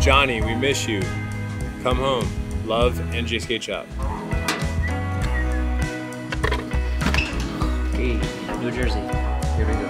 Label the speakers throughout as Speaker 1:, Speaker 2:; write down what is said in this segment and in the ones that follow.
Speaker 1: Johnny, we miss you. Come home. Love, NJ Skate Shop.
Speaker 2: Okay, New Jersey. Here we go.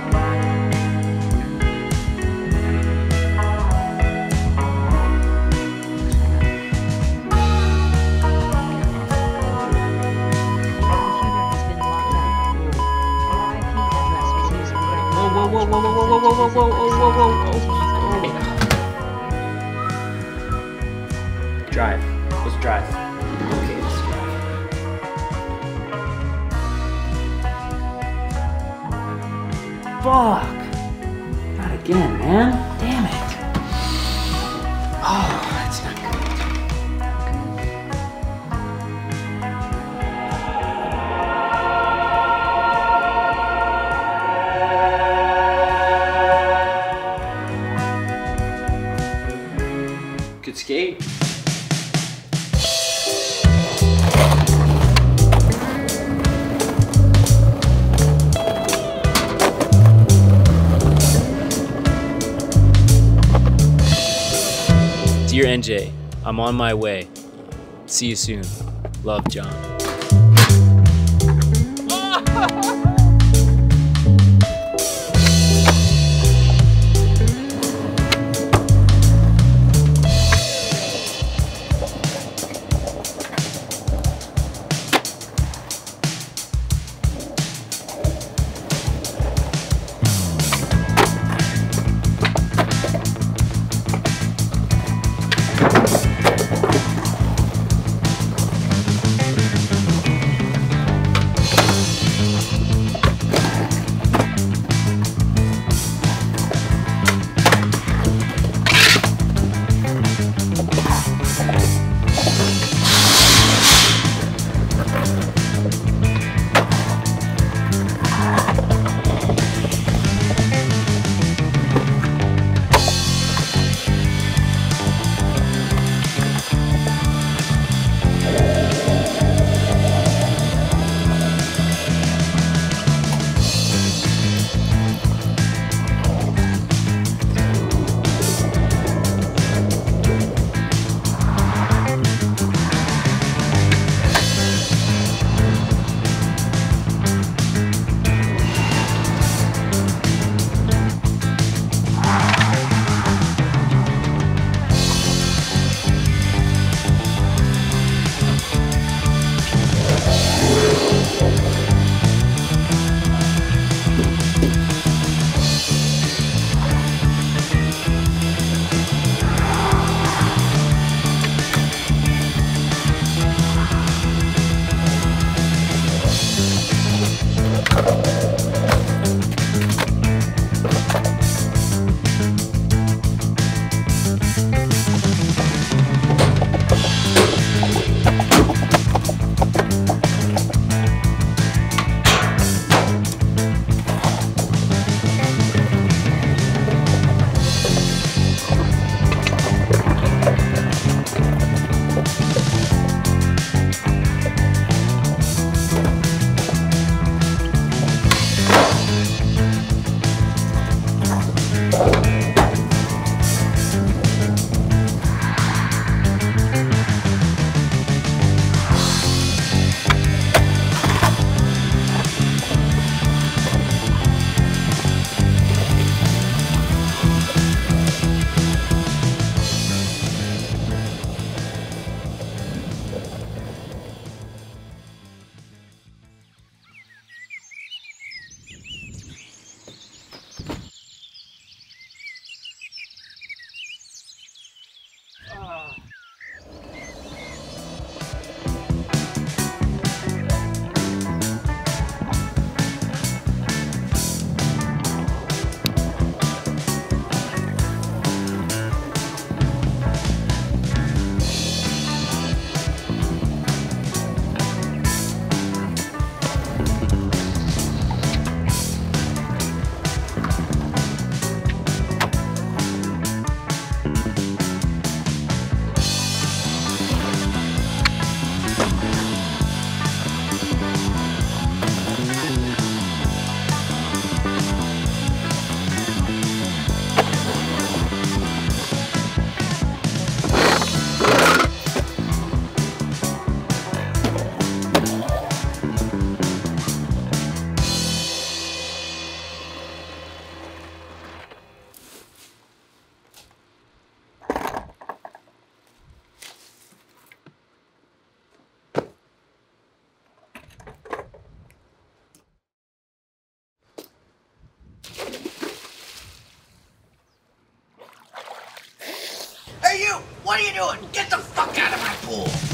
Speaker 3: NJ, I'm on my way. See you soon. Love, John.
Speaker 4: What are you doing? Get the fuck out of my pool!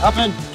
Speaker 3: Up and.